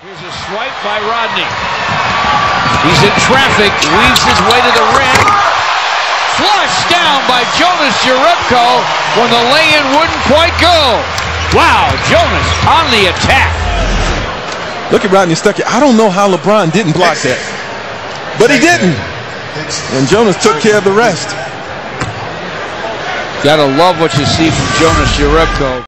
Here's a swipe by Rodney. He's in traffic, weaves his way to the rim. Flushed down by Jonas Jerebko when the lay-in wouldn't quite go. Wow, Jonas on the attack. Look at Rodney Stuckey. I don't know how LeBron didn't block that. But he didn't. And Jonas took care of the rest. Gotta love what you see from Jonas Jerebko.